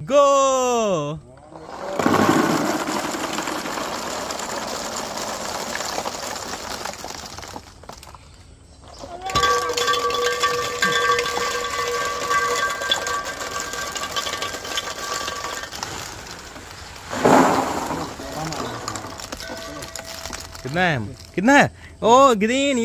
Go! कितना है कितना है ओ ग्रीन